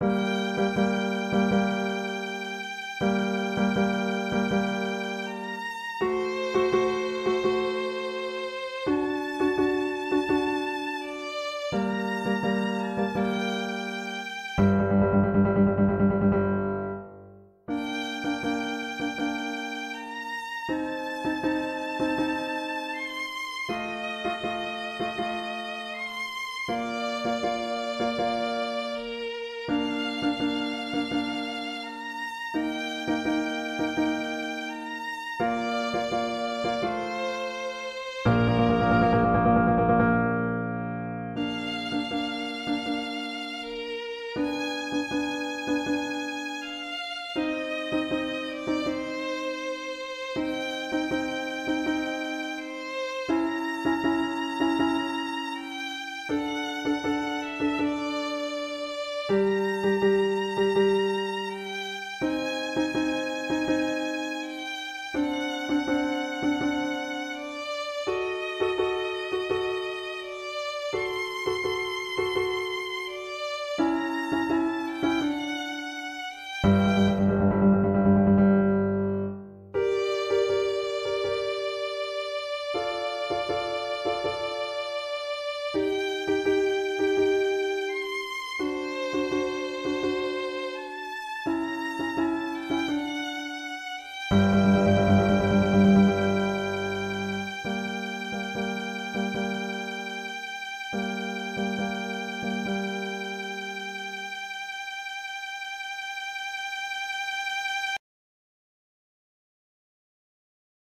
Música